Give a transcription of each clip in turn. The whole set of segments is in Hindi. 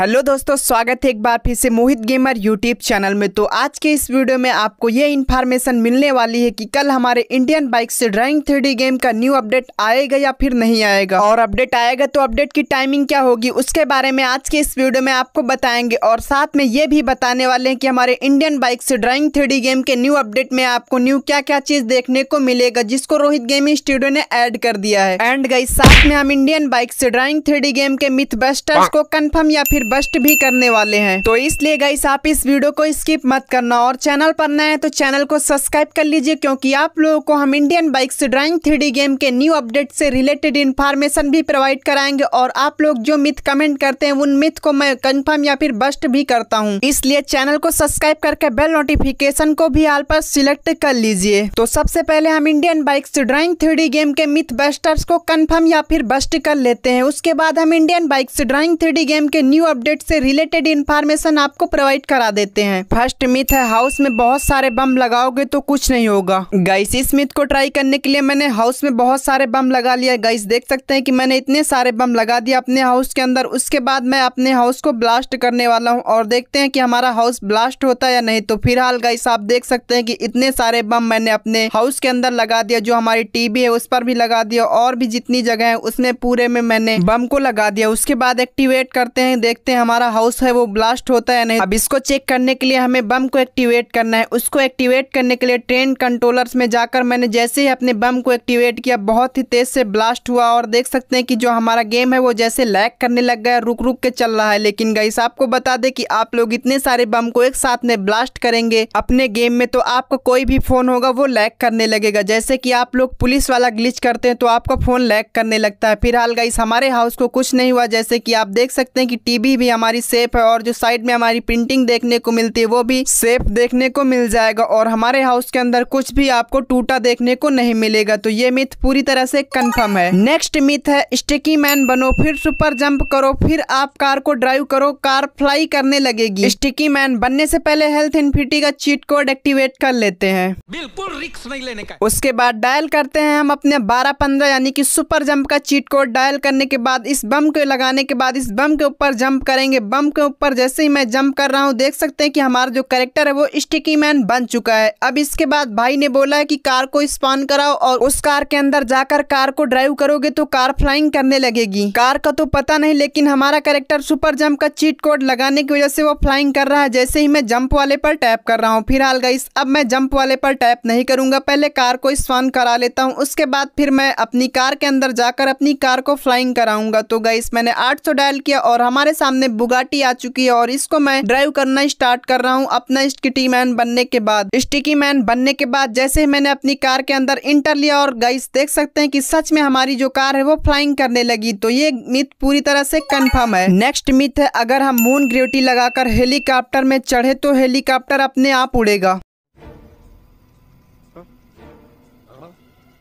हेलो दोस्तों स्वागत है एक बार फिर से मोहित गेमर यूट्यूब चैनल में। तो आज के इस वीडियो में आपको ये इन्फॉर्मेशन मिलने वाली है कि कल हमारे इंडियन बाइक से ड्राइंग थ्री गेम का न्यू अपडेट आएगा या फिर नहीं आएगा। और अपडेट आएगा तो अपडेट की टाइमिंग क्या होगी उसके बारे में आज के इस वीडियो में आपको बताएँगे। और साथ में ये भी बताने वाले हैं कि हमारे इंडियन बाइक से ड्राइंग थ्री गेम के न्यू अपडेट में आपको न्यू क्या क्या चीज़ देखने को मिलेगा जिसको रोहित गेमिंग स्टूडियो ने एड कर दिया है। एंड गई साथ में हम इंडियन बाइक से ड्राइंग थ्री गेम के मिथ बेस्टर्स को कन्फर्म या फिर बस्ट भी करने वाले हैं। तो इसलिए गाइस आप इस वीडियो को स्किप मत करना और चैनल पर नए हैं तो चैनल को सब्सक्राइब कर लीजिए क्योंकि आप लोगों को हम इंडियन बाइक से ड्राइंग थ्री गेम के न्यू अपडेट से रिलेटेड इन्फॉर्मेशन भी प्रोवाइड कराएँगे और आप लोग जो मिथ कमेंट करते हैं, उन मिथ को मैं कंफर्म या फिर बस्ट भी करता हूँ। इसलिए चैनल को सब्सक्राइब करके बेल नोटिफिकेशन को भी आल पर सिलेक्ट कर लीजिए। तो सबसे पहले हम इंडियन बाइक से ड्राइंग थ्री गेम के मिथ बेस्टर्स को कंफर्म या फिर बस्ट कर लेते हैं। उसके बाद हम इंडियन बाइक से ड्राइंग थ्री गेम के न्यू से रिलेटेड इन्फॉर्मेशन आपको प्रोवाइड करा देते हैं। फ़र्स्ट मिथ है, हाउस में बहुत सारे बम लगाओगे तो कुछ नहीं होगा। गाइस इस मिथ को ट्राई करने के लिए मैंने हाउस में बहुत सारे बम लगा लिया गाइस देख सकते हैं कि मैंने इतने सारे बम लगा दिया अपने हाउस के अंदर। उसके बाद मैं अपने हाउस को ब्लास्ट करने वाला हूँ और देखते हैं कि हमारा हाउस ब्लास्ट होता है या नहीं। तो फ़िलहाल गाइस आप देख सकते हैं कि इतने सारे बम मैंने अपने हाउस के अंदर लगा दिया जो हमारी टीवी है, उस पर भी लगा दिया और भी जितनी जगह है, उसमें पूरे में मैंने बम को लगा दिया। उसके बाद एक्टिवेट करते हैं देखते हैं हमारा हाउस है, वो ब्लास्ट होता है नहीं। अब इसको चेक करने के लिए हमें बम को एक्टिवेट करना है। उसको एक्टिवेट करने के लिए ट्रेन कंट्रोलर्स में जाकर मैंने जैसे ही अपने बम को एक्टिवेट किया, बहुत ही तेज से ब्लास्ट हुआ और देख सकते हैं कि जो हमारा गेम है, वो जैसे लैग करने लग गया रुक रुक के चल रहा है। लेकिन गाइस आपको बता दे कि आप लोग इतने सारे बम को एक साथ में ब्लास्ट करेंगे, अपने गेम में तो आपका कोई भी फ़ोन होगा, वो लैग करने लगेगा। जैसे कि आप लोग पुलिस वाला ग्लिच करते हैं तो आपका फ़ोन लैग करने लगता है। फ़िलहाल गाइस हमारे हाउस को कुछ नहीं हुआ, जैसे कि आप देख सकते हैं कि टीवी भी हमारी सेफ़ है और जो साइड में हमारी प्रिंटिंग देखने को मिलती है वो भी सेफ़ देखने को मिल जाएगा और हमारे हाउस के अंदर कुछ भी आपको टूटा देखने को नहीं मिलेगा। तो ये मिथ पूरी तरह से कंफर्म है। नेक्स्ट मिथ है स्टिकी मैन बनो फिर सुपर जंप करो फिर आप कार को ड्राइव करो कार फ्लाई करने लगेगी। स्टिकी मैन बनने से पहले हेल्थ इन्फिनिटी का चीट कोड एक्टिवेट कर लेते हैं। बिल्कुल रिक्स नहीं लेने का। उसके बाद डायल करते हैं हम अपने 12 15 यानी कि सुपर जंप का चीट कोड डायल करने के बाद इस बम को लगाने के बाद इस बम के ऊपर जंप करेंगे बम के ऊपर जैसे ही मैं जंप कर रहा हूँ, देख सकते हैं कि हमारा जो करेक्टर है वो स्टिकी मैन बन चुका है। अब इसके बाद भाई ने बोला है कि कार को स्पॉन कराओ और उस कार के अंदर जाकर कार को ड्राइव करोगे तो कार फ्लाइंग करने लगेगी। कार का तो पता नहीं, लेकिन हमारा करेक्टर सुपर जंप का चीट कोड लगाने की वजह से वो फ्लाइंग कर रहा है। जैसे ही मैं जंप वाले पर टैप कर रहा हूँ, फ़िलहाल गाइस अब मैं जंप वाले पर टैप नहीं करूँगा। पहले कार को स्पॉन करा लेता हूँ, उसके बाद फिर मैं अपनी कार के अंदर जाकर अपनी कार को फ्लाइंग कराऊँगा। तो गाइस मैंने 800 डायल किया और हमारे सामने बुगाटी आ चुकी है और इसको मैं ड्राइव करना स्टार्ट कर रहा हूँ अपना स्टिकी मैन बनने के बाद। स्टिकी मैन बनने के बाद जैसे ही मैंने अपनी कार के अंदर इंटर लिया और गाइस देख सकते हैं कि सच में हमारी जो कार है वो फ्लाइंग करने लगी। तो ये मिथ पूरी तरह से कंफर्म है। नेक्स्ट मिथ है, अगर हम मून ग्रेविटी लगाकर हेलीकॉप्टर में चढ़े तो हेलीकॉप्टर अपने आप उड़ेगा।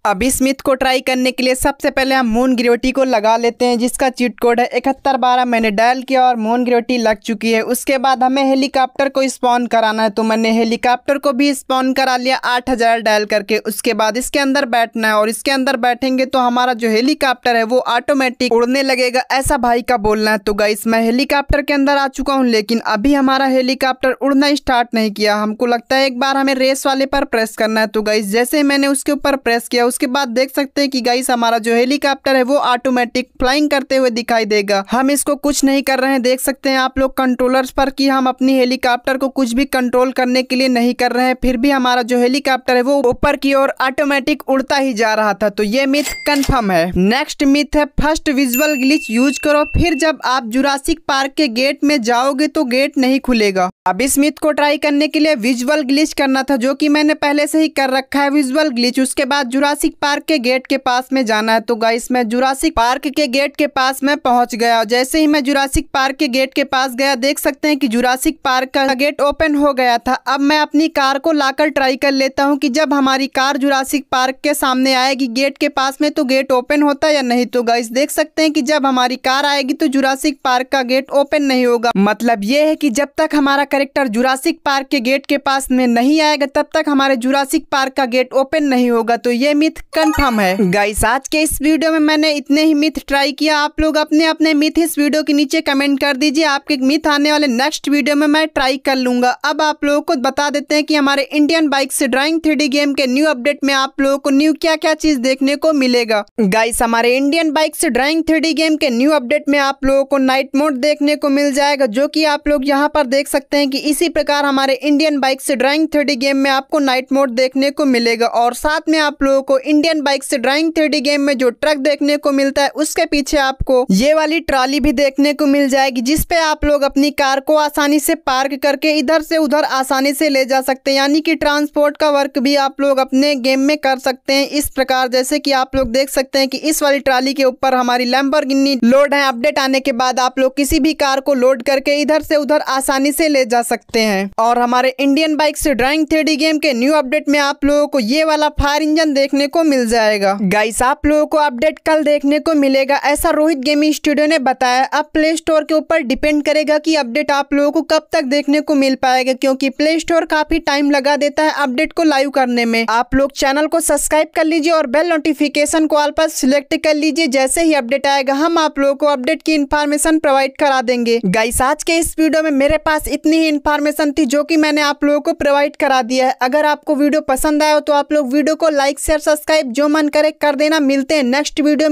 अब इस मिथ को ट्राई करने के लिए सबसे पहले हम मून ग्रेविटी को लगा लेते हैं, जिसका चीट कोड है इकहत्तर बारह। मैंने डायल किया और मून ग्रेविटी लग चुकी है। उसके बाद हमें हेलीकॉप्टर को स्पॉन कराना है तो मैंने हेलीकॉप्टर को भी स्पॉन करा लिया, आठ हज़ार डायल करके। उसके बाद इसके अंदर बैठना है, और इसके अंदर बैठेंगे तो हमारा जो हेलीकॉप्टर है, वो ऑटोमेटिक उड़ने लगेगा, ऐसा भाई का बोलना है। तो गाइस मैं हेलीकॉप्टर के अंदर आ चुका हूँ, लेकिन अभी हमारा हेलीकॉप्टर उड़ना स्टार्ट नहीं किया। हमको लगता है एक बार हमें रेस वाले पर प्रेस करना है। तो गाइस जैसे मैंने उसके ऊपर प्रेस किया उसके बाद देख सकते हैं कि गाइस हमारा जो हेलीकॉप्टर है, वो ऑटोमेटिक फ्लाइंग करते हुए दिखाई देगा। हम इसको कुछ नहीं कर रहे हैं। देख सकते हैं आप लोग कंट्रोलर्स पर कि हम अपनी हेलीकॉप्टर को कुछ भी कंट्रोल करने के लिए नहीं कर रहे हैं। फिर भी हमारा जो हेलीकॉप्टर है, वो ऊपर की ओर ऑटोमेटिक उड़ता ही जा रहा था। तो ये मिथ कंफर्म है। नेक्स्ट मिथ है फ़र्स्ट विजुअल ग्लिच यूज़ करो। फिर जब आप जुरासिक पार्क के गेट में जाओगे तो गेट नहीं खुलेगा। अब इस मिथ को ट्राई करने के लिए विजुअल ग्लिच करना था, जो कि मैंने पहले से ही कर रखा है। विजुअल ग्लिच उसके बाद जुरासिक पार्क के गेट के पास में जाना है। तो गाइस मैं जुरासिक पार्क के गेट के पास में पहुँच गया जैसे ही मैं जुरासिक पार्क के गेट के पास गया, देख सकते हैं कि जुरासिक पार्क का गेट ओपन हो गया था। अब मैं अपनी कार को लाकर ट्राई कर लेता हूँ कि जब हमारी कार जुरासिक पार्क के सामने आएगी गेट के पास में तो गेट ओपन होता है या नहीं? तो गाइस देख सकते हैं कि जब हमारी कार आएगी तो जुरासिक पार्क का गेट ओपन नहीं होगा। मतलब ये है कि जब तक हमारा करेक्टर जुरासिक पार्क के गेट के पास में नहीं आएगा, तब तक हमारे जुरासिक पार्क का गेट ओपन नहीं होगा। तो ये मिथ कंफर्म है। गाइस आज के इस वीडियो में मैंने इतने ही मिथ ट्राई किया। आप लोग अपने अपने मिथ इस वीडियो के नीचे कमेंट कर दीजिए। आपके मिथ आने वाले नेक्स्ट वीडियो में मैं ट्राई कर लूँगा। अब आप लोगों को बता देते हैं कि हमारे इंडियन बाइक से ड्राइंग थ्री गेम के न्यू अपडेट में आप लोगों को न्यू क्या क्या चीज़ देखने को मिलेगा। गाइस हमारे इंडियन बाइक से ड्राइंग थ्री गेम के न्यू अपडेट में आप लोगों को नाइट मोड देखने को मिल जाएगा, जो की आप लोग यहाँ पर देख सकते हैं की इसी प्रकार हमारे इंडियन बाइक से ड्राइंग थ्री गेम में आपको नाइट मोड देखने को मिलेगा। और साथ में आप लोगों को इंडियन बाइक से ड्राइंग थ्री गेम में जो ट्रक देखने को मिलता है, उसके पीछे आपको ये वाली ट्रॉली भी देखने को मिल जाएगी जिसपे आप लोग अपनी कार को आसानी से पार्क करके इधर से उधर आसानी से ले जा सकते हैं। यानी कि ट्रांसपोर्ट का वर्क भी आप लोग अपने गेम में कर सकते हैं। इस प्रकार जैसे कि आप लोग देख सकते हैं कि इस वाली ट्राली के ऊपर हमारी लैम्बोर्गिनी लोड है। अपडेट आने के बाद आप लोग किसी भी कार को लोड करके इधर से उधर आसानी से ले जा सकते हैं। और हमारे इंडियन बाइक से ड्राइंग थ्री गेम के न्यू अपडेट में आप लोगों को ये वाला फायर इंजन देखने को मिल जाएगा। गाइस आप लोगों को अपडेट कल देखने को मिलेगा। ऐसा रोहित गेमिंग स्टूडियो ने बताया। अब प्ले स्टोर के ऊपर डिपेंड करेगा कि अपडेट आप लोगों को कब तक देखने को मिल पाएगा, क्योंकि प्ले स्टोर काफ़ी टाइम लगा देता है अपडेट को लाइव करने में। आप लोग चैनल को सब्सक्राइब कर लीजिए और बेल नोटिफिकेशन को ऑल पर सिलेक्ट कर लीजिए। जैसे ही अपडेट आएगा, हम आप लोगों को अपडेट की इन्फॉर्मेशन प्रोवाइड करा देंगे। गाइस आज के इस वीडियो में मेरे पास इतनी ही इन्फॉर्मेशन थी जो की मैंने आप लोगों को प्रोवाइड करा दिया है। अगर आपको वीडियो पसंद आया हो तो आप लोग वीडियो को लाइक शेयर सब्सक्राइब जो मन करे कर देना। मिलते हैं नेक्स्ट वीडियो